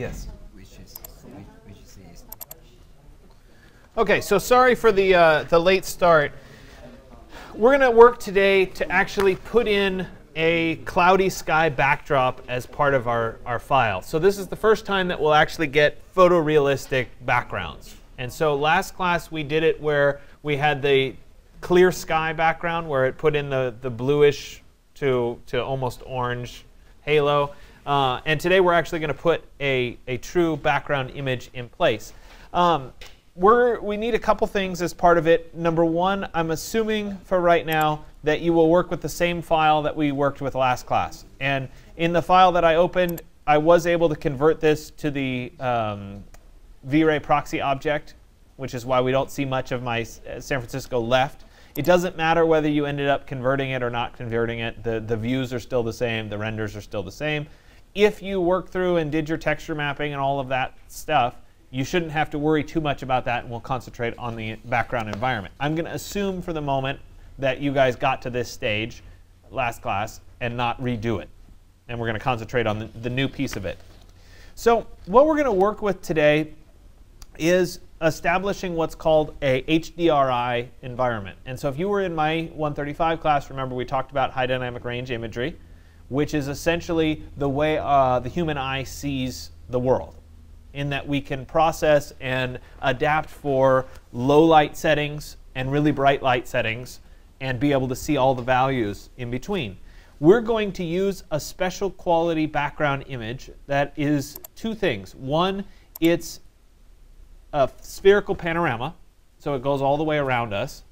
Yes. which is which, is Okay, so sorry for the, uh, the late start. We're going to work today to actually put in a cloudy sky backdrop as part of our, our file. So this is the first time that we'll actually get photorealistic backgrounds. And so last class we did it where we had the clear sky background where it put in the, the bluish to, to almost orange halo. Uh, and today we're actually going to put a, a true background image in place. Um, we're, we need a couple things as part of it. Number one, I'm assuming for right now that you will work with the same file that we worked with last class. And in the file that I opened, I was able to convert this to the um, V-Ray proxy object, which is why we don't see much of my uh, San Francisco left. It doesn't matter whether you ended up converting it or not converting it. The, the views are still the same. The renders are still the same. If you work through and did your texture mapping and all of that stuff, you shouldn't have to worry too much about that and we'll concentrate on the background environment. I'm going to assume for the moment that you guys got to this stage last class and not redo it. And we're going to concentrate on the, the new piece of it. So what we're going to work with today is establishing what's called a HDRI environment. And so if you were in my 135 class, remember we talked about high dynamic range imagery, which is essentially the way uh, the human eye sees the world in that we can process and adapt for low light settings and really bright light settings and be able to see all the values in between. We're going to use a special quality background image that is two things. One, it's a spherical panorama, so it goes all the way around us.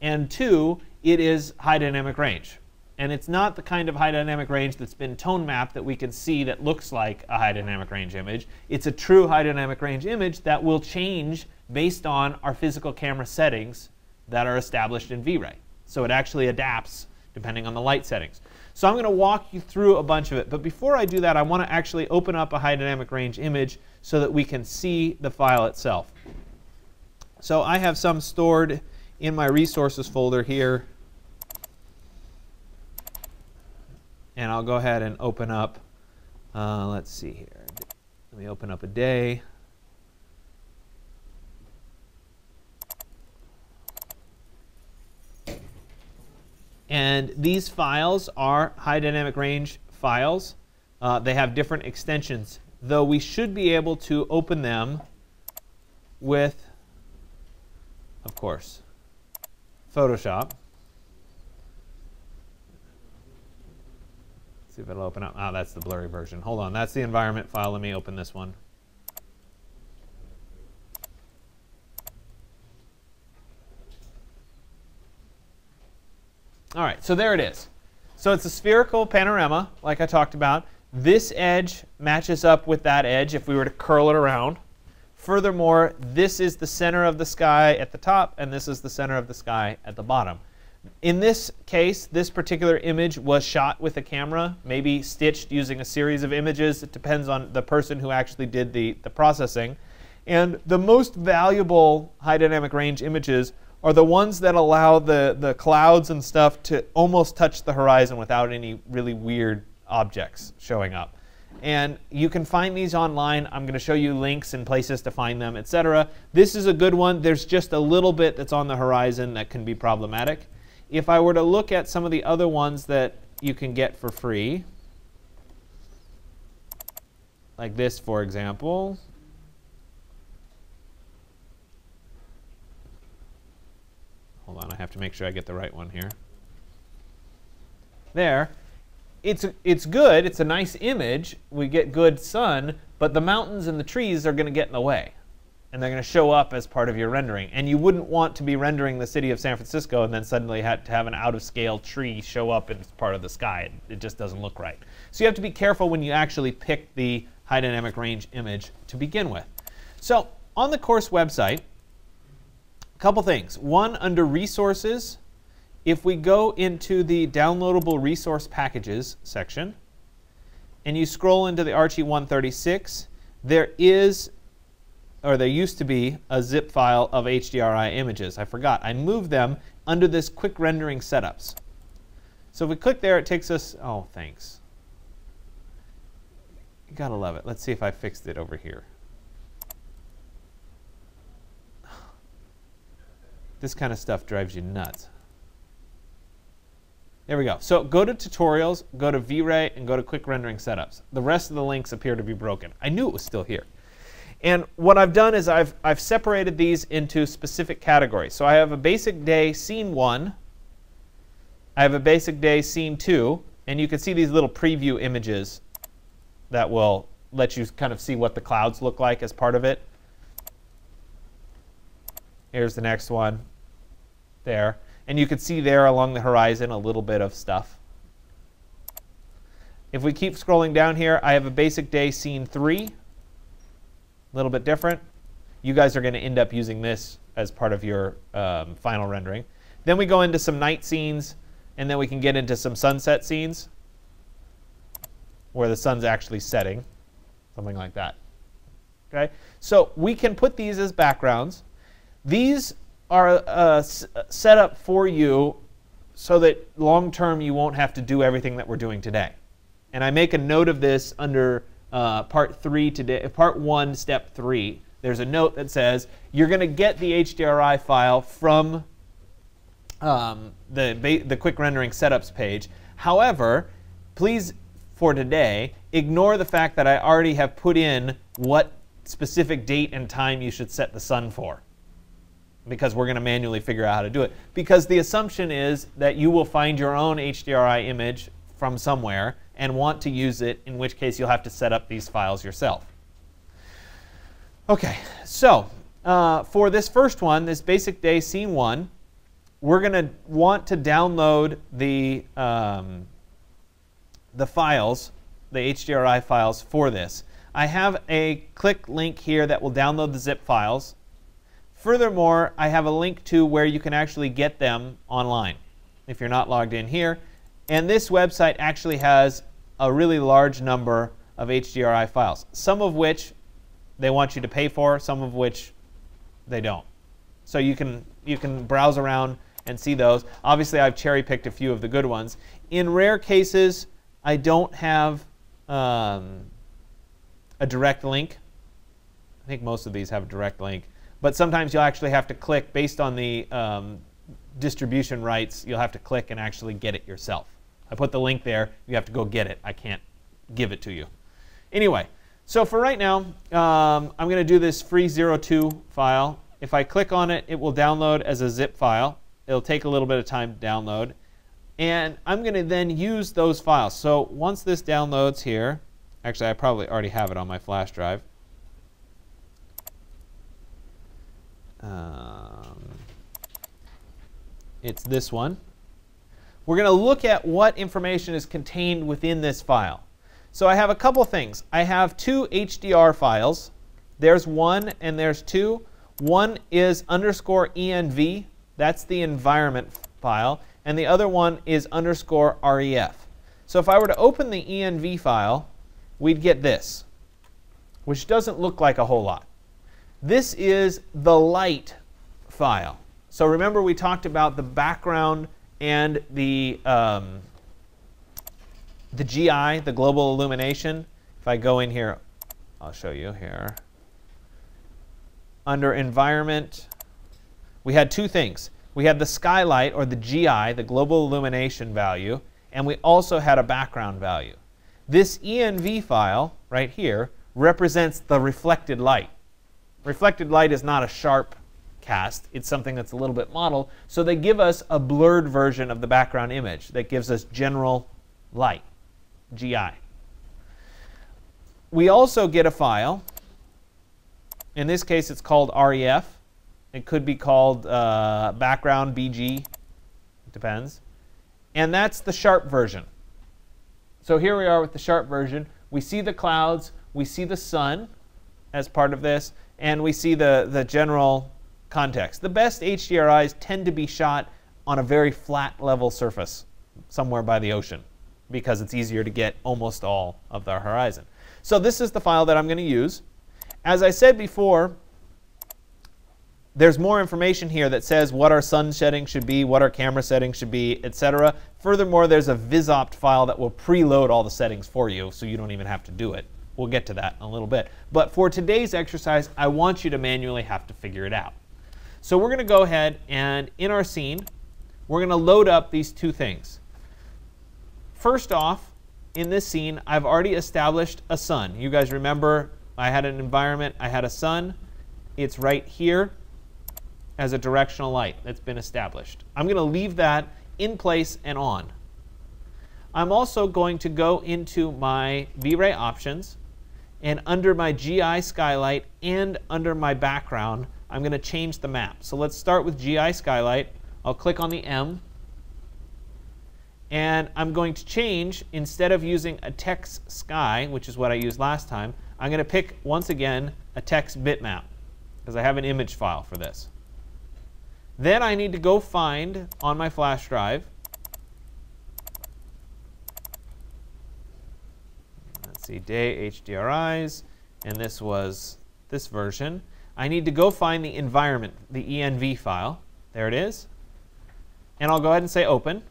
And two, it is high dynamic range. And it's not the kind of high dynamic range that's been tone mapped that we can see that looks like a high dynamic range image. It's a true high dynamic range image that will change based on our physical camera settings that are established in V-Ray. So it actually adapts depending on the light settings. So I'm going to walk you through a bunch of it. But before I do that, I want to actually open up a high dynamic range image so that we can see the file itself. So I have some stored in my resources folder here. And I'll go ahead and open up, uh, let's see here. Let me open up a day. And these files are high dynamic range files. Uh, they have different extensions, though we should be able to open them with, of course, Photoshop. See if it'll open up. Oh, that's the blurry version. Hold on, that's the environment file. Let me open this one. All right, so there it is. So it's a spherical panorama, like I talked about. This edge matches up with that edge if we were to curl it around. Furthermore, this is the center of the sky at the top, and this is the center of the sky at the bottom. In this case, this particular image was shot with a camera, maybe stitched using a series of images. It depends on the person who actually did the, the processing. And the most valuable high dynamic range images are the ones that allow the, the clouds and stuff to almost touch the horizon without any really weird objects showing up. And you can find these online. I'm going to show you links and places to find them, etc. This is a good one. There's just a little bit that's on the horizon that can be problematic. If I were to look at some of the other ones that you can get for free, like this, for example, Hold on, I have to make sure I get the right one here. There. It's, it's good. It's a nice image. We get good sun, but the mountains and the trees are going to get in the way. And they're going to show up as part of your rendering. And you wouldn't want to be rendering the city of San Francisco and then suddenly had to have an out-of-scale tree show up as part of the sky. It, it just doesn't look right. So you have to be careful when you actually pick the high dynamic range image to begin with. So on the course website, a couple things. One, under Resources, if we go into the Downloadable Resource Packages section, and you scroll into the Archie 136, there is, or there used to be, a zip file of HDRI images. I forgot. I moved them under this Quick Rendering Setups. So if we click there, it takes us, oh, thanks. You gotta love it. Let's see if I fixed it over here. This kind of stuff drives you nuts. There we go. So go to tutorials, go to V-Ray, and go to quick rendering setups. The rest of the links appear to be broken. I knew it was still here. And what I've done is I've, I've separated these into specific categories. So I have a basic day scene one. I have a basic day scene two. And you can see these little preview images that will let you kind of see what the clouds look like as part of it. Here's the next one there. And you can see there along the horizon a little bit of stuff. If we keep scrolling down here, I have a basic day scene 3. A little bit different. You guys are going to end up using this as part of your um, final rendering. Then we go into some night scenes, and then we can get into some sunset scenes where the sun's actually setting, something like that. Okay, so we can put these as backgrounds. These are uh, set up for you so that long term you won't have to do everything that we're doing today. And I make a note of this under uh, part three today, part one, step three. There's a note that says you're going to get the HDRI file from um, the, the quick rendering setups page. However, please, for today, ignore the fact that I already have put in what specific date and time you should set the sun for because we're going to manually figure out how to do it. Because the assumption is that you will find your own HDRI image from somewhere and want to use it, in which case you'll have to set up these files yourself. Okay, so uh, for this first one, this basic day scene one, we're going to want to download the, um, the files, the HDRI files for this. I have a click link here that will download the zip files. Furthermore, I have a link to where you can actually get them online if you're not logged in here. And this website actually has a really large number of HDRI files, some of which they want you to pay for, some of which they don't. So you can, you can browse around and see those. Obviously, I've cherry picked a few of the good ones. In rare cases, I don't have um, a direct link. I think most of these have a direct link. But sometimes you'll actually have to click based on the um, distribution rights. You'll have to click and actually get it yourself. I put the link there. You have to go get it. I can't give it to you. Anyway, so for right now, um, I'm going to do this free02 file. If I click on it, it will download as a zip file. It'll take a little bit of time to download. And I'm going to then use those files. So once this downloads here, actually I probably already have it on my flash drive. Um, it's this one. We're going to look at what information is contained within this file. So I have a couple things. I have two HDR files. There's one and there's two. One is underscore env. That's the environment file. And the other one is underscore ref. So if I were to open the env file, we'd get this, which doesn't look like a whole lot. This is the light file. So remember we talked about the background and the, um, the GI, the global illumination. If I go in here, I'll show you here. Under environment, we had two things. We had the skylight, or the GI, the global illumination value, and we also had a background value. This ENV file right here represents the reflected light. Reflected light is not a sharp cast. It's something that's a little bit modeled. So they give us a blurred version of the background image that gives us general light, GI. We also get a file. In this case, it's called REF. It could be called uh, background BG. It depends. And that's the sharp version. So here we are with the sharp version. We see the clouds. We see the sun as part of this and we see the, the general context. The best HDRIs tend to be shot on a very flat level surface somewhere by the ocean because it's easier to get almost all of the horizon. So this is the file that I'm going to use. As I said before, there's more information here that says what our sun settings should be, what our camera setting should be, etc. Furthermore, there's a VisOpt file that will preload all the settings for you, so you don't even have to do it. We'll get to that in a little bit. But for today's exercise, I want you to manually have to figure it out. So we're going to go ahead and in our scene, we're going to load up these two things. First off, in this scene, I've already established a sun. You guys remember I had an environment, I had a sun. It's right here as a directional light that's been established. I'm going to leave that in place and on. I'm also going to go into my V-Ray options and under my GI skylight and under my background, I'm going to change the map. So let's start with GI skylight. I'll click on the M and I'm going to change, instead of using a TexSky, which is what I used last time, I'm going to pick, once again, a TexBitmap because I have an image file for this. Then I need to go find on my flash drive let's see, day HDRIs, and this was this version. I need to go find the environment, the env file. There it is. And I'll go ahead and say open.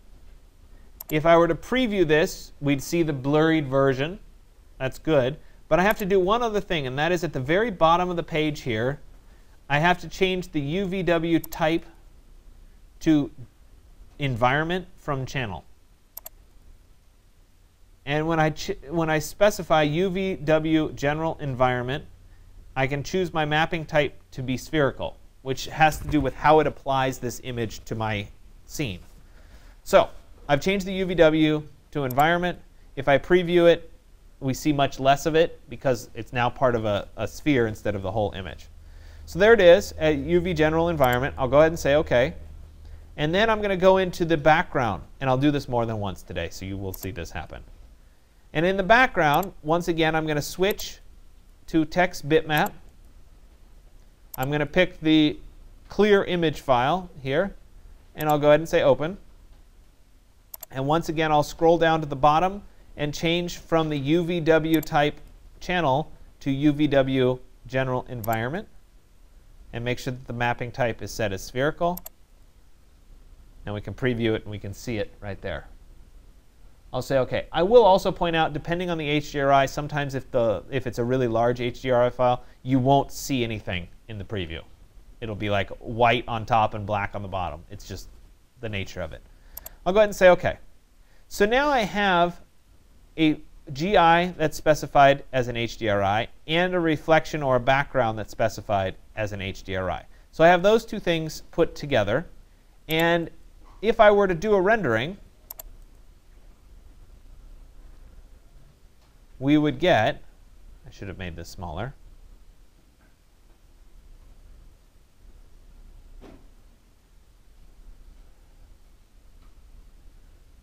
If I were to preview this, we'd see the blurred version. That's good. But I have to do one other thing, and that is at the very bottom of the page here, I have to change the UVW type to environment from channel. And when I, when I specify UVW general environment, I can choose my mapping type to be spherical, which has to do with how it applies this image to my scene. So I've changed the UVW to environment. If I preview it, we see much less of it because it's now part of a, a sphere instead of the whole image. So there it is, a UV general environment. I'll go ahead and say OK. And then I'm going to go into the background. And I'll do this more than once today, so you will see this happen. And in the background, once again, I'm going to switch to TexBitmap. I'm going to pick the clear image file here. And I'll go ahead and say open. And once again, I'll scroll down to the bottom and change from the UVW type channel to UVW general environment. And make sure that the mapping type is set as spherical. And we can preview it and we can see it right there. I'll say OK. I will also point out, depending on the HDRI, sometimes if, the, if it's a really large HDRI file, you won't see anything in the preview. It'll be like white on top and black on the bottom. It's just the nature of it. I'll go ahead and say OK. So now I have a GI that's specified as an HDRI and a reflection or a background that's specified as an HDRI. So I have those two things put together. And if I were to do a rendering, we would get, I should have made this smaller.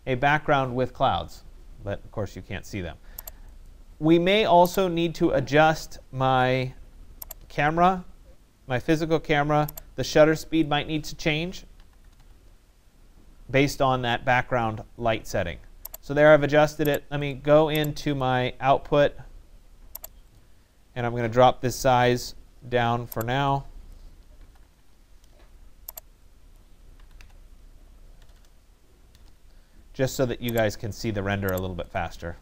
a background with clouds, but of course you can't see them. We may also need to adjust my camera, my physical camera. The shutter speed might need to change based on that background light setting. So there I've adjusted it. Let me go into my output and I'm going to drop this size down for now. just so that you guys can see the render a little bit faster.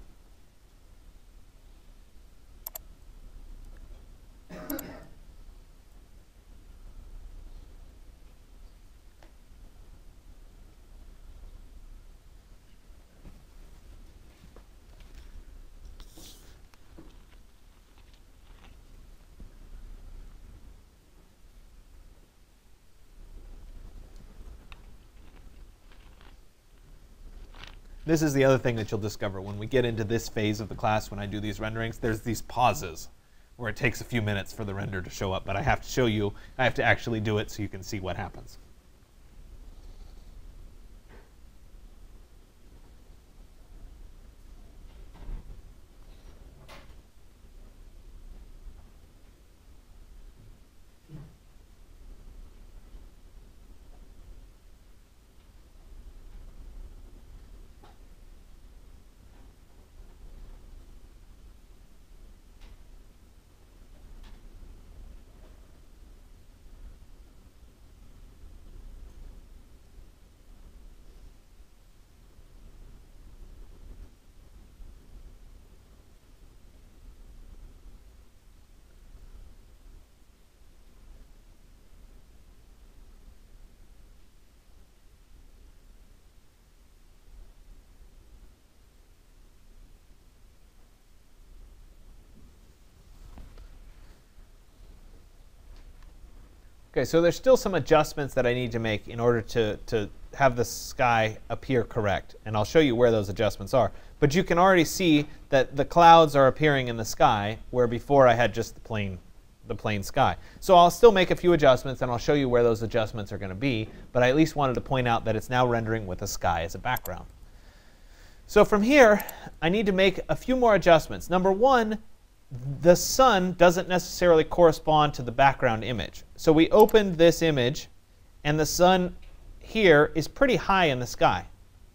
This is the other thing that you'll discover when we get into this phase of the class when I do these renderings. There's these pauses where it takes a few minutes for the render to show up, but I have to show you, I have to actually do it so you can see what happens. Okay, so there's still some adjustments that I need to make in order to, to have the sky appear correct. And I'll show you where those adjustments are. But you can already see that the clouds are appearing in the sky, where before I had just the plain, the plain sky. So I'll still make a few adjustments, and I'll show you where those adjustments are going to be. But I at least wanted to point out that it's now rendering with the sky as a background. So from here, I need to make a few more adjustments. Number one, the sun doesn't necessarily correspond to the background image. So we opened this image, and the sun here is pretty high in the sky.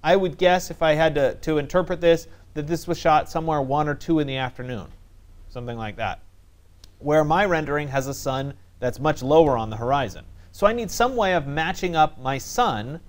I would guess if I had to, to interpret this, that this was shot somewhere 1 or 2 in the afternoon, something like that. Where my rendering has a sun that's much lower on the horizon. So I need some way of matching up my sun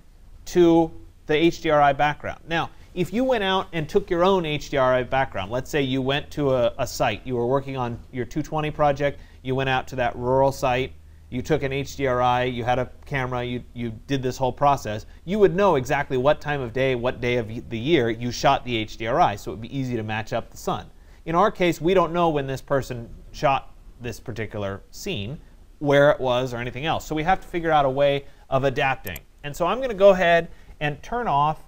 to the HDRI background. Now, if you went out and took your own HDRI background, let's say you went to a, a, site, you were working on your 220 project, you went out to that rural site, you took an HDRI, you had a camera, you, you did this whole process, you would know exactly what time of day, what day of the year you shot the HDRI, so it would be easy to match up the sun. In our case, we don't know when this person shot this particular scene, where it was, or anything else. So we have to figure out a way of adapting. And so I'm going to go ahead and turn off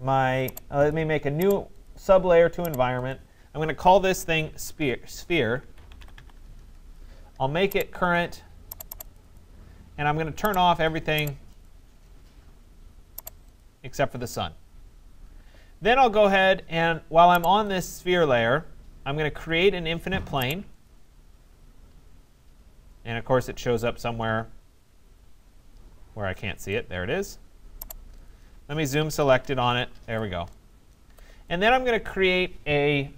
my, uh, let me make a new sublayer to environment. I'm going to call this thing sphere, sphere. I'll make it current, and I'm going to turn off everything except for the sun. Then I'll go ahead and, while I'm on this sphere layer, I'm going to create an infinite plane. And of course, it shows up somewhere where I can't see it. There it is. Let me zoom selected on it. There we go. And then I'm going to create a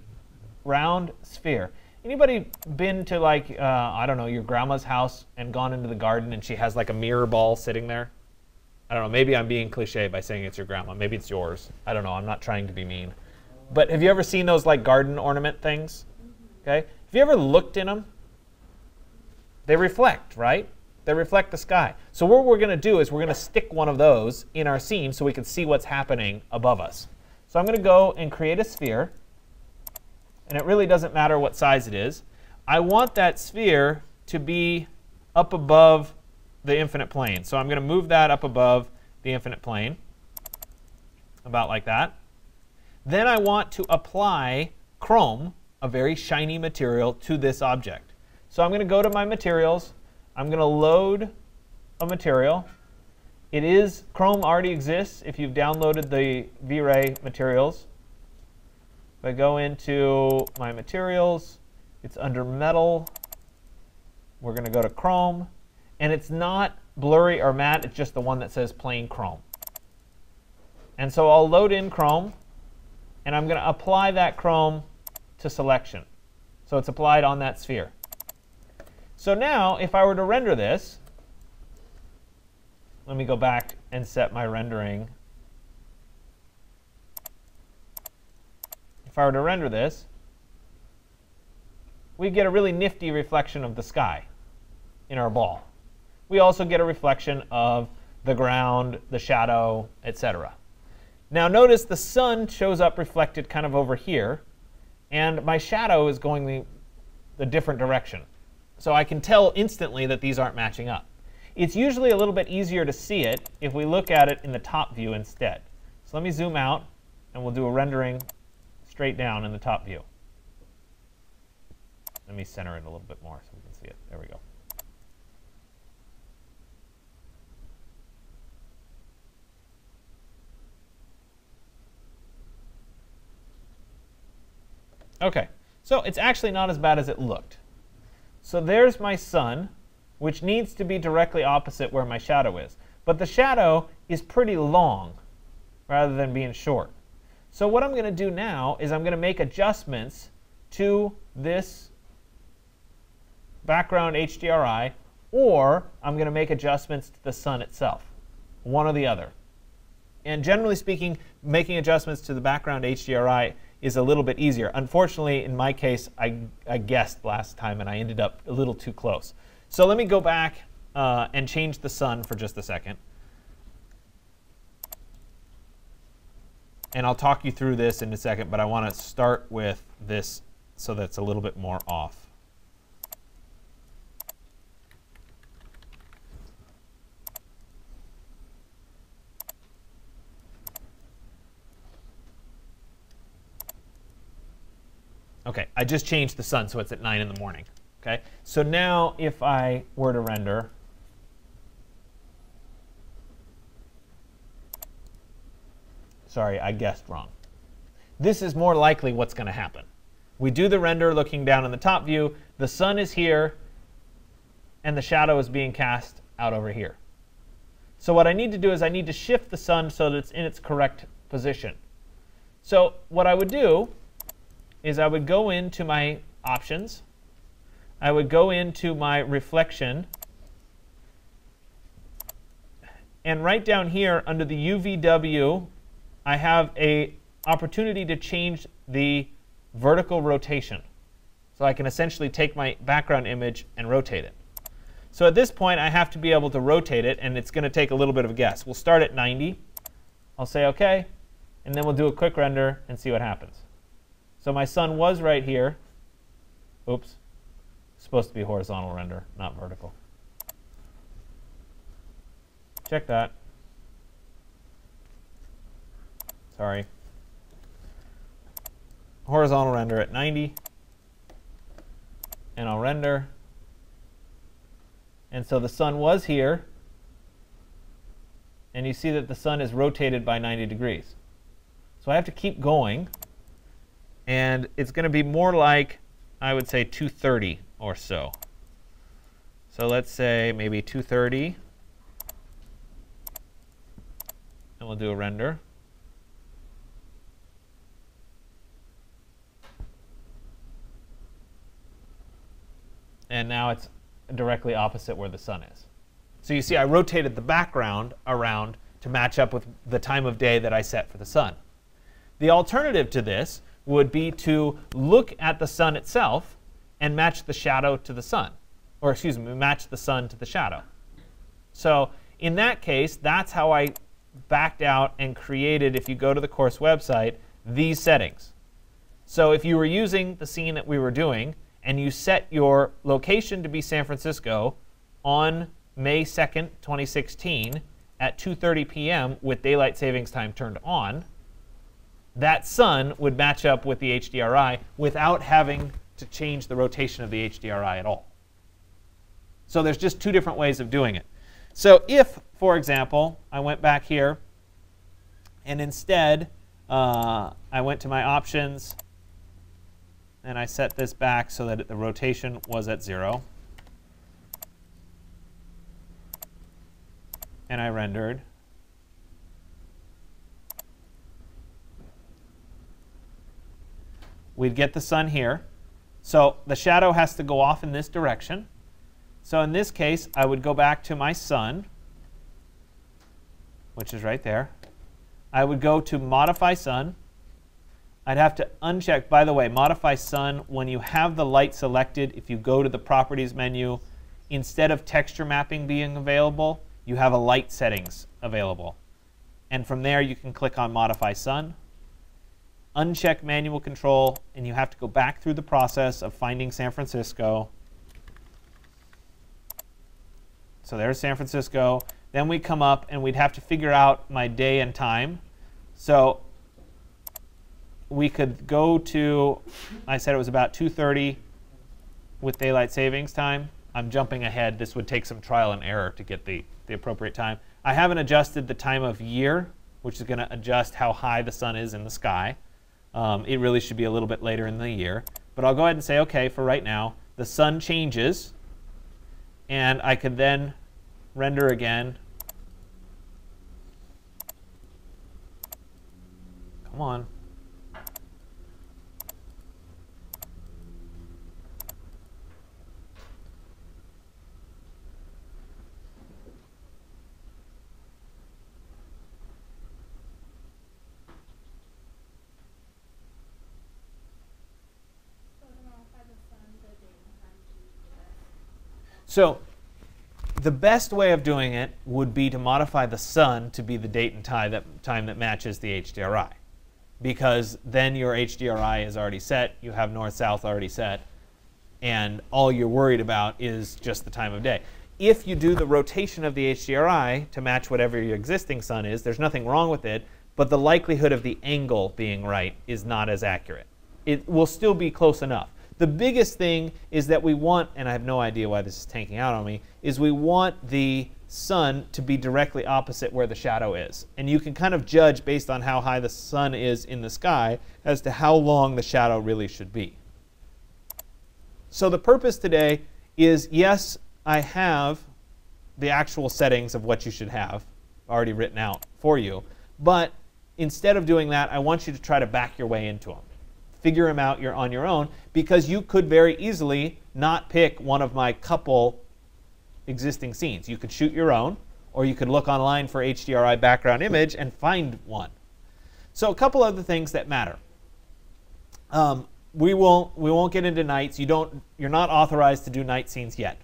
round sphere. Anybody been to like, uh, I don't know, your grandma's house and gone into the garden and she has like a mirror ball sitting there? I don't know, maybe I'm being cliche by saying it's your grandma. Maybe it's yours. I don't know, I'm not trying to be mean. But have you ever seen those like garden ornament things? Okay. Have you ever looked in them? They reflect, right? They reflect the sky. So what we're going to do is we're going to stick one of those in our scene so we can see what's happening above us. So I'm going to go and create a sphere. And it really doesn't matter what size it is. I want that sphere to be up above the infinite plane. So I'm going to move that up above the infinite plane, about like that. Then I want to apply chrome, a very shiny material, to this object. So I'm going to go to my materials, I'm going to load a material. It is, Chrome already exists if you've downloaded the V-Ray materials. If I go into my materials, it's under metal. We're going to go to Chrome. And it's not blurry or matte, it's just the one that says plain Chrome. And so I'll load in Chrome, and I'm going to apply that Chrome to selection. So it's applied on that sphere. So now, if I were to render this, let me go back and set my rendering. If I were to render this, we get a really nifty reflection of the sky in our ball. We also get a reflection of the ground, the shadow, etc. Now notice the sun shows up reflected kind of over here, and my shadow is going the, the different direction. So I can tell instantly that these aren't matching up. It's usually a little bit easier to see it if we look at it in the top view instead. So let me zoom out, and we'll do a rendering straight down in the top view. Let me center it a little bit more so we can see it. There we go. Okay, so it's actually not as bad as it looked. So there's my sun, which needs to be directly opposite where my shadow is. But the shadow is pretty long rather than being short. So what I'm going to do now is I'm going to make adjustments to this background HDRI, or I'm going to make adjustments to the sun itself, one or the other. And generally speaking, making adjustments to the background HDRI is a little bit easier. Unfortunately, in my case, I, I guessed last time and I ended up a little too close. So let me go back uh, and change the sun for just a second. And I'll talk you through this in a second, but I want to start with this so that's a little bit more off. Okay, I just changed the sun so it's at 9 in the morning. Okay, so now if I were to render, sorry, I guessed wrong. This is more likely what's going to happen. We do the render looking down in the top view. The sun is here, and the shadow is being cast out over here. So what I need to do is I need to shift the sun so that it's in its correct position. So what I would do is I would go into my options. I would go into my reflection. And right down here under the UVW, I have a opportunity to change the vertical rotation. So I can essentially take my background image and rotate it. So at this point, I have to be able to rotate it, and it's going to take a little bit of a guess. We'll start at 90. I'll say OK, and then we'll do a quick render and see what happens. So my sun was right here. Oops. Supposed to be horizontal render, not vertical. Check that. Sorry. Horizontal render at 90. And I'll render. And so the sun was here. And you see that the sun is rotated by 90 degrees. So I have to keep going. And it's going to be more like, I would say, 230 or so. So let's say maybe 230. And we'll do a render. And now it's directly opposite where the sun is. So you see I rotated the background around to match up with the time of day that I set for the sun. The alternative to this would be to look at the sun itself and match the shadow to the sun. Or excuse me, match the sun to the shadow. So in that case, that's how I backed out and created, if you go to the course website, these settings. So if you were using the scene that we were doing, and you set your location to be San Francisco on May 2nd, 2016 at 2.30 p.m. with daylight savings time turned on, that sun would match up with the HDRI without having to change the rotation of the HDRI at all. So there's just two different ways of doing it. So if, for example, I went back here and instead uh, I went to my options and I set this back so that the rotation was at 0. And I rendered. We'd get the sun here. So the shadow has to go off in this direction. So in this case, I would go back to my sun, which is right there. I would go to Modify Sun. I'd have to uncheck, by the way, modify sun when you have the light selected. If you go to the properties menu, instead of texture mapping being available, you have a light settings available. And from there, you can click on modify sun, uncheck manual control, and you have to go back through the process of finding San Francisco. So there's San Francisco. Then we come up and we'd have to figure out my day and time. So we could go to, I said it was about 2.30 with daylight savings time. I'm jumping ahead. This would take some trial and error to get the, the appropriate time. I haven't adjusted the time of year, which is going to adjust how high the sun is in the sky. Um, it really should be a little bit later in the year. But I'll go ahead and say, OK, for right now, the sun changes. And I could then render again. Come on. So the best way of doing it would be to modify the sun to be the date and time that, time that matches the HDRI. Because then your HDRI is already set, you have north-south already set, and all you're worried about is just the time of day. If you do the rotation of the HDRI to match whatever your existing sun is, there's nothing wrong with it, but the likelihood of the angle being right is not as accurate it will still be close enough. The biggest thing is that we want, and I have no idea why this is tanking out on me, is we want the sun to be directly opposite where the shadow is. And you can kind of judge based on how high the sun is in the sky as to how long the shadow really should be. So the purpose today is yes, I have the actual settings of what you should have already written out for you, but instead of doing that, I want you to try to back your way into them. Figure them out on your own because you could very easily not pick one of my couple existing scenes. You could shoot your own, or you could look online for HDRI background image and find one. So a couple other things that matter. Um, we won't we won't get into nights. You don't you're not authorized to do night scenes yet.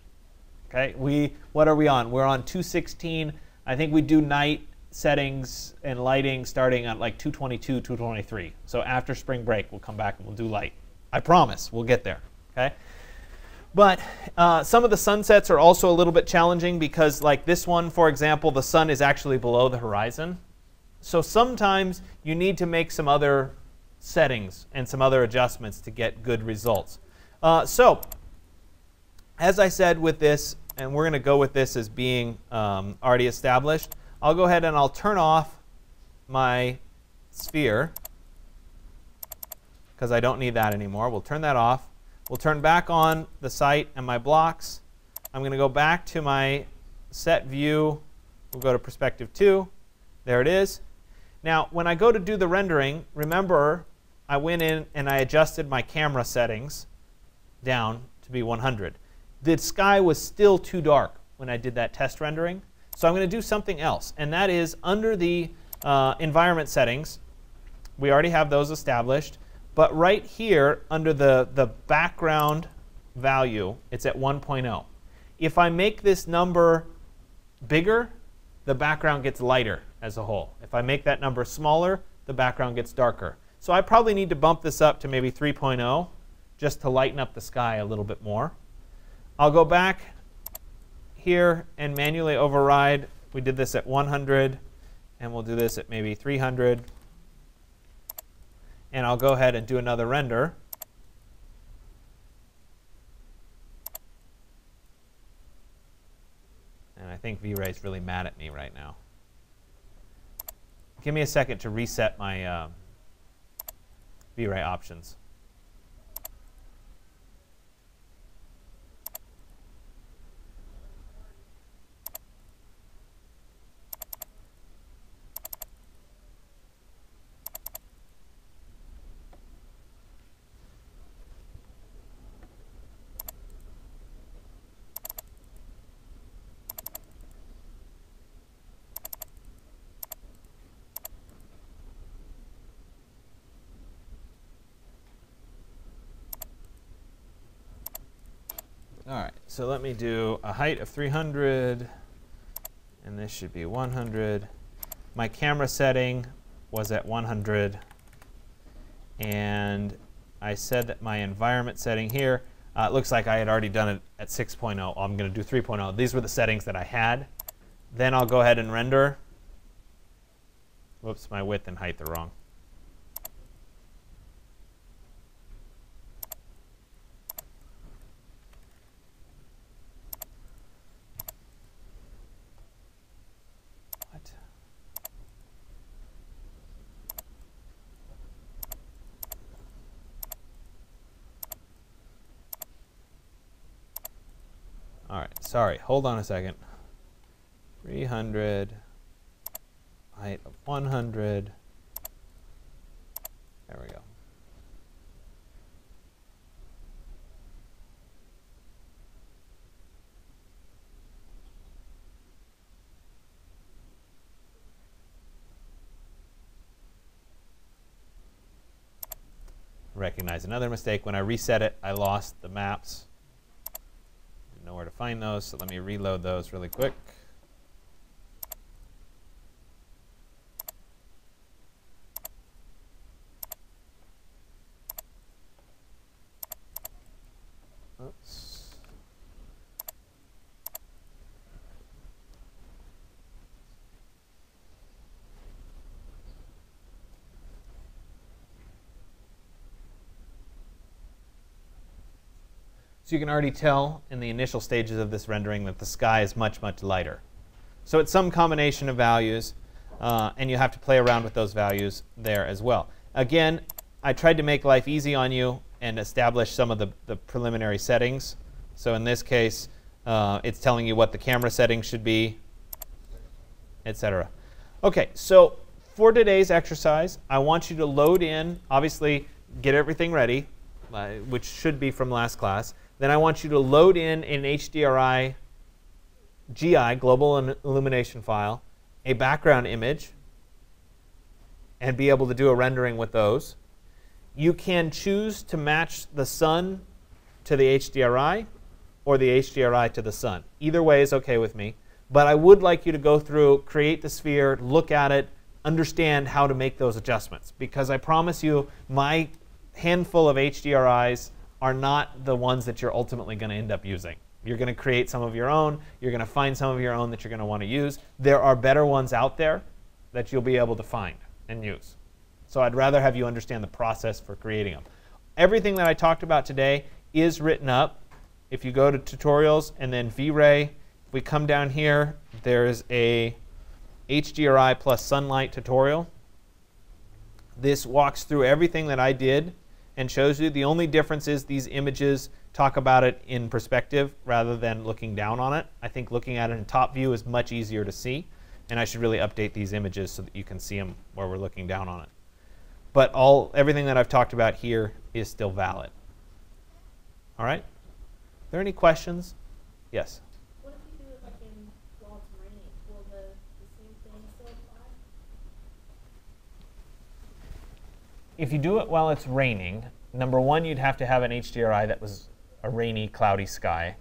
Okay? We what are we on? We're on 216. I think we do night settings and lighting starting at like 222, 223. So after spring break, we'll come back and we'll do light. I promise we'll get there. Okay? But uh, some of the sunsets are also a little bit challenging because, like this one, for example, the sun is actually below the horizon. So sometimes you need to make some other settings and some other adjustments to get good results. Uh, so, as I said with this, and we're going to go with this as being um, already established, I'll go ahead and I'll turn off my sphere because I don't need that anymore. We'll turn that off. We'll turn back on the site and my blocks. I'm going to go back to my set view. We'll go to perspective 2. There it is. Now, when I go to do the rendering, remember I went in and I adjusted my camera settings down to be 100. The sky was still too dark when I did that test rendering. So I'm going to do something else, and that is under the uh, environment settings, we already have those established. But right here, under the, the background value, it's at 1.0. If I make this number bigger, the background gets lighter as a whole. If I make that number smaller, the background gets darker. So I probably need to bump this up to maybe 3.0 just to lighten up the sky a little bit more. I'll go back here and manually override. We did this at 100, and we'll do this at maybe 300. And I'll go ahead and do another render. And I think V-Ray is really mad at me right now. Give me a second to reset my uh, V-Ray options. All right, so let me do a height of 300, and this should be 100. My camera setting was at 100, and I said that my environment setting here, uh, it looks like I had already done it at 6.0. I'm going to do 3.0. These were the settings that I had. Then I'll go ahead and render. Whoops, my width and height are wrong. All right, sorry, hold on a second. 300, height of 100. There we go. Recognize another mistake. When I reset it, I lost the maps know where to find those, so let me reload those really quick. Oops. You can already tell in the initial stages of this rendering that the sky is much, much lighter. So it's some combination of values, uh, and you have to play around with those values there as well. Again, I tried to make life easy on you and establish some of the, the preliminary settings. So in this case, uh, it's telling you what the camera settings should be, etc. Okay, so for today's exercise, I want you to load in, obviously get everything ready, uh, which should be from last class. Then I want you to load in an HDRI GI, global illumination file, a background image, and be able to do a rendering with those. You can choose to match the sun to the HDRI or the HDRI to the sun. Either way is OK with me. But I would like you to go through, create the sphere, look at it, understand how to make those adjustments. Because I promise you, my handful of HDRIs are not the ones that you're ultimately going to end up using. You're going to create some of your own. You're going to find some of your own that you're going to want to use. There are better ones out there that you'll be able to find and use. So I'd rather have you understand the process for creating them. Everything that I talked about today is written up. If you go to tutorials and then V-Ray, if we come down here, there's a HDRI plus sunlight tutorial. This walks through everything that I did and shows you. The only difference is these images talk about it in perspective rather than looking down on it. I think looking at it in top view is much easier to see. And I should really update these images so that you can see them where we're looking down on it. But all everything that I've talked about here is still valid. All right? Are there any questions? Yes? What if you do it like in while it's raining? Will the, the same thing still apply? If you do it while it's raining, number one, you'd have to have an HDRI that was a rainy, cloudy sky.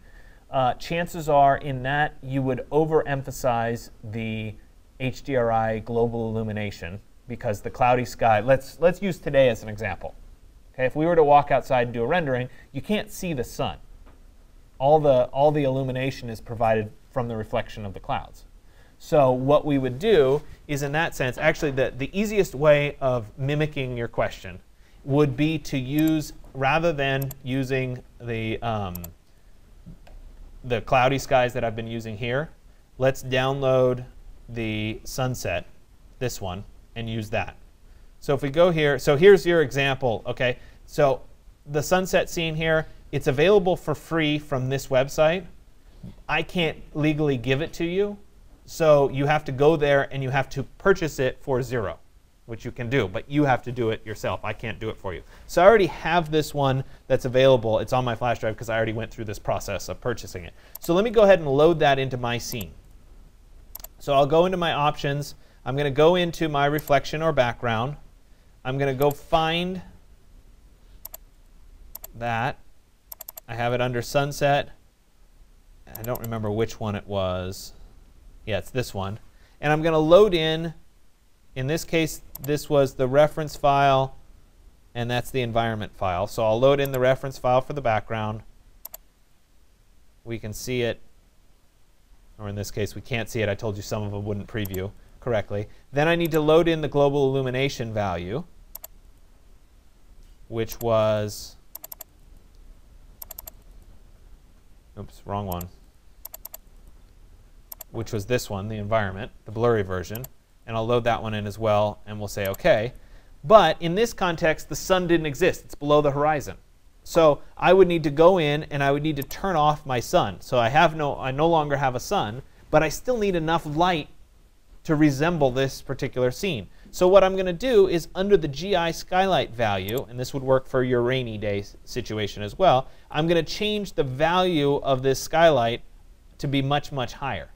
Uh, chances are in that you would overemphasize the HDRI global illumination because the cloudy sky, let's, let's use today as an example. Okay, if we were to walk outside and do a rendering, you can't see the sun. All the, all the illumination is provided from the reflection of the clouds. So what we would do is in that sense, actually the, the easiest way of mimicking your question would be to use, rather than using the, um, the cloudy skies that I've been using here, let's download the sunset, this one, and use that. So if we go here, so here's your example, okay? So the sunset scene here, it's available for free from this website. I can't legally give it to you, so you have to go there and you have to purchase it for zero which you can do, but you have to do it yourself. I can't do it for you. So I already have this one that's available. It's on my flash drive because I already went through this process of purchasing it. So let me go ahead and load that into my scene. So I'll go into my options. I'm going to go into my reflection or background. I'm going to go find that. I have it under sunset. I don't remember which one it was. Yeah, it's this one. And I'm going to load in in this case, this was the reference file, and that's the environment file. So I'll load in the reference file for the background. We can see it, or in this case, we can't see it. I told you some of them wouldn't preview correctly. Then I need to load in the global illumination value, which was, oops, wrong one, which was this one, the environment, the blurry version and I'll load that one in as well, and we'll say OK. But in this context, the sun didn't exist. It's below the horizon. So I would need to go in and I would need to turn off my sun. So I have no, I no longer have a sun, but I still need enough light to resemble this particular scene. So what I'm going to do is under the GI skylight value, and this would work for your rainy day situation as well, I'm going to change the value of this skylight to be much, much higher.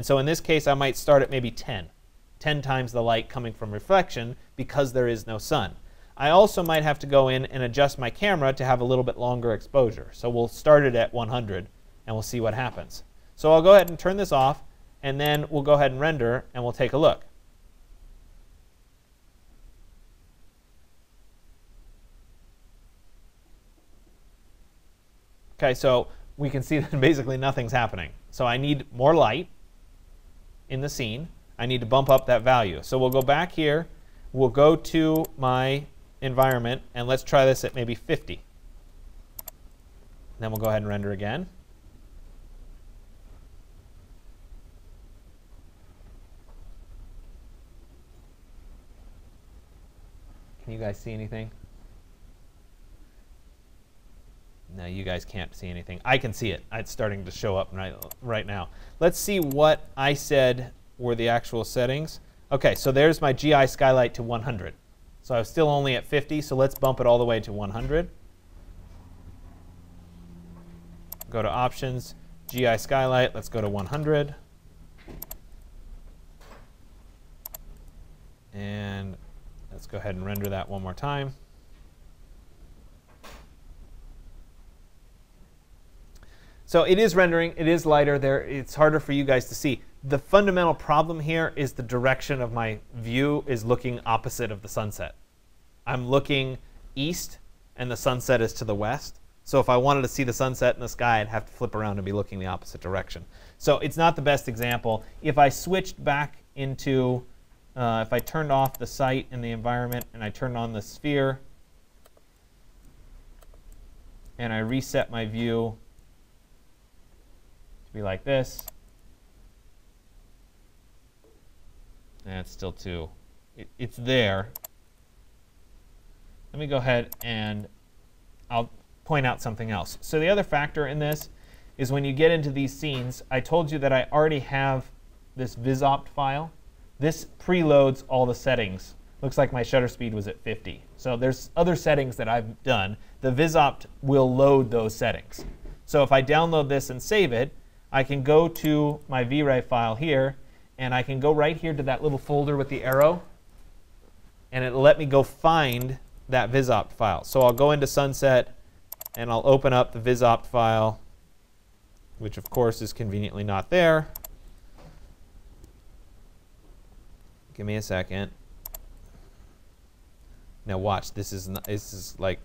And so in this case, I might start at maybe 10. 10 times the light coming from reflection because there is no sun. I also might have to go in and adjust my camera to have a little bit longer exposure. So we'll start it at 100 and we'll see what happens. So I'll go ahead and turn this off and then we'll go ahead and render and we'll take a look. Okay, so we can see that basically nothing's happening. So I need more light in the scene. I need to bump up that value. So we'll go back here. We'll go to my environment, and let's try this at maybe 50. Then we'll go ahead and render again. Can you guys see anything? No, you guys can't see anything. I can see it. It's starting to show up right, right now. Let's see what I said were the actual settings. Okay, so there's my GI skylight to 100. So I was still only at 50, so let's bump it all the way to 100. Go to options, GI skylight, let's go to 100. And let's go ahead and render that one more time. So it is rendering, it is lighter there, it's harder for you guys to see. The fundamental problem here is the direction of my view is looking opposite of the sunset. I'm looking east and the sunset is to the west. So if I wanted to see the sunset in the sky, I'd have to flip around and be looking the opposite direction. So it's not the best example. If I switched back into, uh, if I turned off the site and the environment and I turned on the sphere and I reset my view be like this. And it's still too, it, it's there. Let me go ahead and I'll point out something else. So the other factor in this is when you get into these scenes, I told you that I already have this visopt file. This preloads all the settings. Looks like my shutter speed was at 50. So there's other settings that I've done. The visopt will load those settings. So if I download this and save it, I can go to my VRay file here, and I can go right here to that little folder with the arrow, and it'll let me go find that visopt file. So I'll go into Sunset, and I'll open up the visopt file, which of course is conveniently not there. Give me a second. Now watch, this is, not, this is like,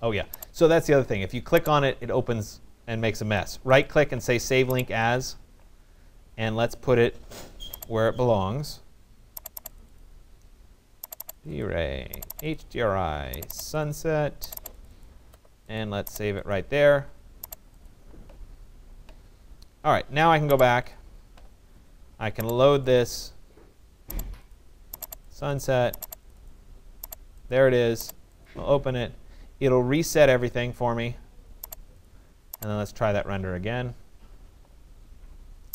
oh yeah. So that's the other thing. If you click on it, it opens and makes a mess. Right click and say save link as, and let's put it where it belongs. V-Ray, HDRI, sunset, and let's save it right there. All right, now I can go back. I can load this sunset. There it is. I'll open it. It'll reset everything for me. And then let's try that render again.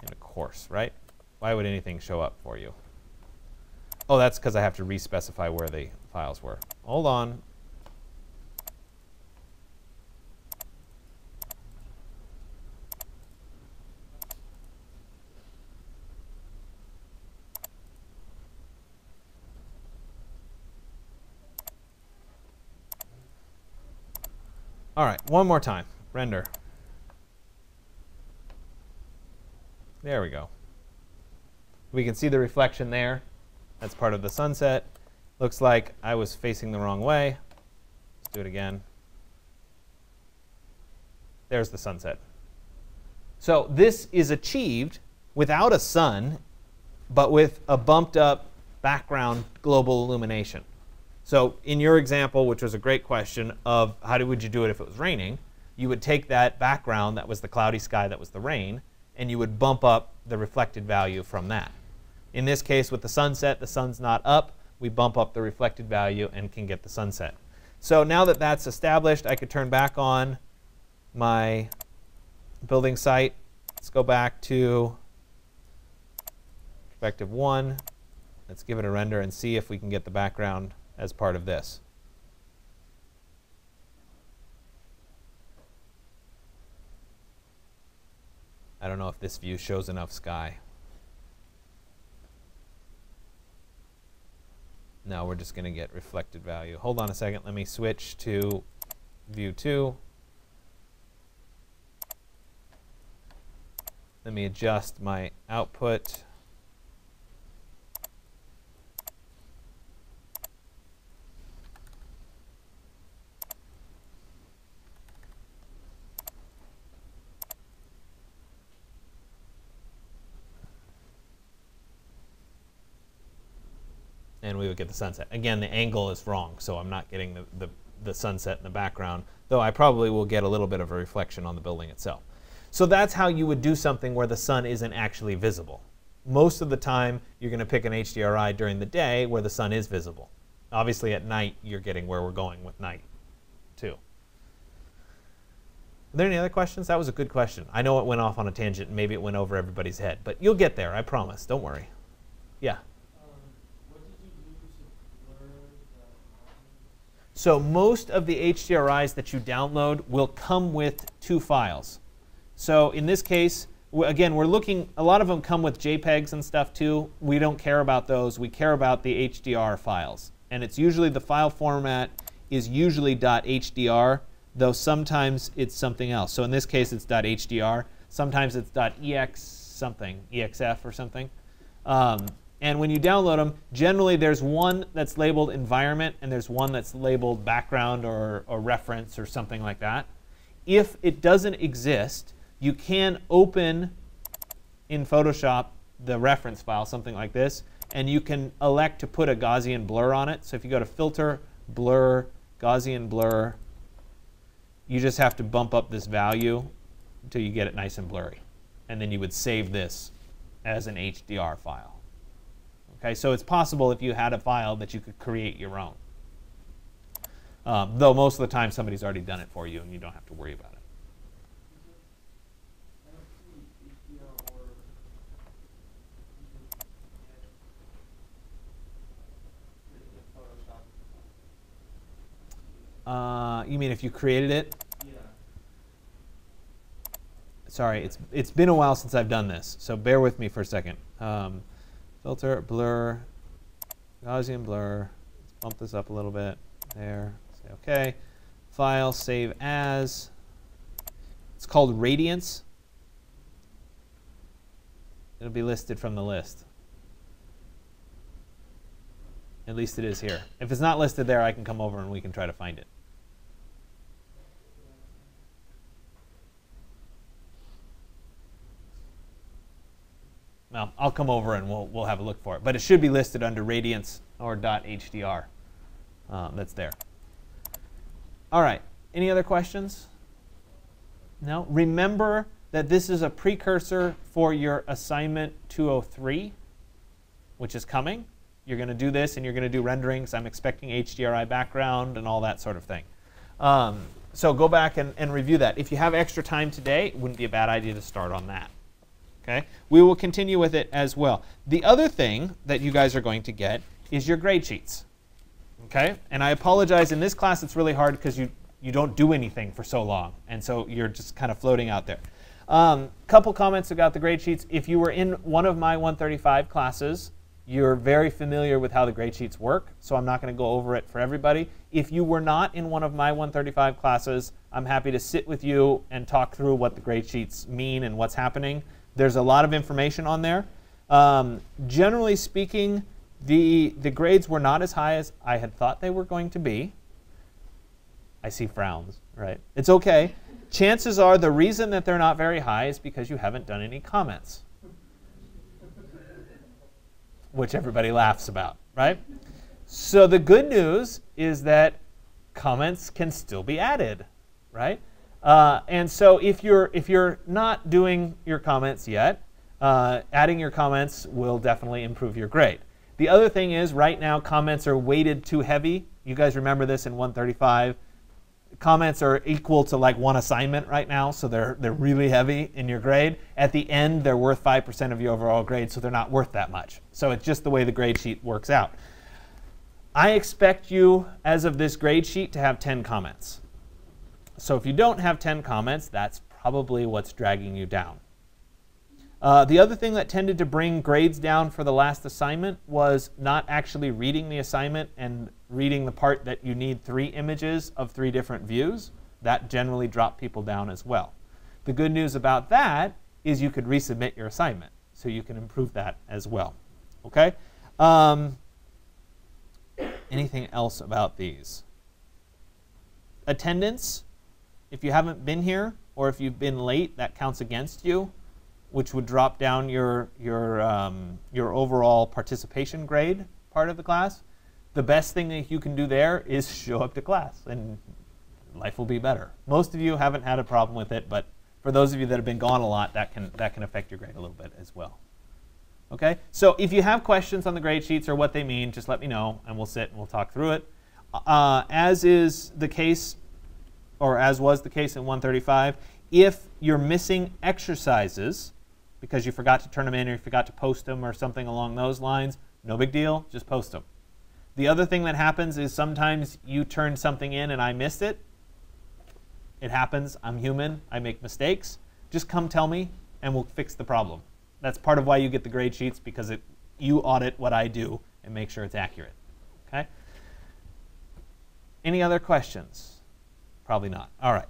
And of course, right? Why would anything show up for you? Oh, that's because I have to re-specify where the files were. Hold on. All right, one more time. Render. There we go. We can see the reflection there. That's part of the sunset. Looks like I was facing the wrong way. Let's do it again. There's the sunset. So this is achieved without a sun, but with a bumped up background global illumination. So in your example, which was a great question of how would you do it if it was raining, you would take that background that was the cloudy sky that was the rain, and you would bump up the reflected value from that. In this case, with the sunset, the sun's not up. We bump up the reflected value and can get the sunset. So now that that's established, I could turn back on my building site. Let's go back to perspective 1. Let's give it a render and see if we can get the background as part of this. I don't know if this view shows enough sky. No, we're just going to get reflected value. Hold on a second. Let me switch to view 2. Let me adjust my output. And we would get the sunset. Again, the angle is wrong, so I'm not getting the, the, the sunset in the background, though I probably will get a little bit of a reflection on the building itself. So that's how you would do something where the sun isn't actually visible. Most of the time, you're going to pick an HDRI during the day where the sun is visible. Obviously, at night, you're getting where we're going with night, too. Are there any other questions? That was a good question. I know it went off on a tangent and maybe it went over everybody's head, but you'll get there, I promise. Don't worry. Yeah. So most of the HDRIs that you download will come with two files. So in this case, again, we're looking, a lot of them come with JPEGs and stuff too. We don't care about those. We care about the HDR files. And it's usually, the file format is usually .hdr though sometimes it's something else. So in this case, it's .hdr. Sometimes it's .ex something, exf or something. Um, and when you download them, generally there's one that's labeled environment and there's one that's labeled background or, or reference or something like that. If it doesn't exist, you can open in Photoshop the reference file, something like this, and you can elect to put a Gaussian blur on it. So if you go to Filter, Blur, Gaussian Blur, you just have to bump up this value until you get it nice and blurry. And then you would save this as an HDR file. Okay, so it's possible if you had a file that you could create your own. Um, though most of the time somebody's already done it for you and you don't have to worry about it. Uh, you mean if you created it? Yeah. Sorry, it's it's been a while since I've done this, so bear with me for a second. Um, filter, blur, Gaussian blur. Let's bump this up a little bit. There. Say OK. File, save as. It's called Radiance. It'll be listed from the list. At least it is here. If it's not listed there, I can come over and we can try to find it. I'll come over and we'll, we'll have a look for it. But it should be listed under Radiance or .hdr. Um, that's there. All right. Any other questions? No? Remember that this is a precursor for your assignment 203, which is coming. You're going to do this and you're going to do renderings. I'm expecting HDRI background and all that sort of thing. Um, so go back and, and review that. If you have extra time today, it wouldn't be a bad idea to start on that. Okay? We will continue with it as well. The other thing that you guys are going to get is your grade sheets. Okay? And I apologize, in this class it's really hard because you, you don't do anything for so long. And so you're just kind of floating out there. Um, couple comments about the grade sheets. If you were in one of my 135 classes, you're very familiar with how the grade sheets work, so I'm not going to go over it for everybody. If you were not in one of my 135 classes, I'm happy to sit with you and talk through what the grade sheets mean and what's happening. There's a lot of information on there. Um, generally speaking, the, the grades were not as high as I had thought they were going to be. I see frowns, right? It's okay. Chances are the reason that they're not very high is because you haven't done any comments, which everybody laughs about, right? So the good news is that comments can still be added, right? Uh, and so if you're, if you're not doing your comments yet, uh, adding your comments will definitely improve your grade. The other thing is right now comments are weighted too heavy. You guys remember this in 135. Comments are equal to like one assignment right now, so they're, they're really heavy in your grade. At the end, they're worth 5% of your overall grade, so they're not worth that much. So it's just the way the grade sheet works out. I expect you, as of this grade sheet, to have 10 comments. So if you don't have 10 comments, that's probably what's dragging you down. Uh, the other thing that tended to bring grades down for the last assignment was not actually reading the assignment and reading the part that you need three images of three different views. That generally dropped people down as well. The good news about that is you could resubmit your assignment, so you can improve that as well. Okay? Um, anything else about these? Attendance if you haven't been here or if you've been late, that counts against you, which would drop down your, your, um, your overall participation grade part of the class. the best thing that you can do there is show up to class and life will be better. Most of you haven't had a problem with it, but for those of you that have been gone a lot, that can, that can affect your grade a little bit as well. Okay, so if you have questions on the grade sheets or what they mean, just let me know and we'll sit and we'll talk through it. Uh, as is the case, or as was the case in 135, if you're missing exercises because you forgot to turn them in or you forgot to post them or something along those lines, no big deal, just post them. The other thing that happens is sometimes you turn something in and I missed it. It happens. I'm human. I make mistakes. Just come tell me and we'll fix the problem. That's part of why you get the grade sheets because it, you audit what I do and make sure it's accurate. Okay? Any other questions? Probably not. All right.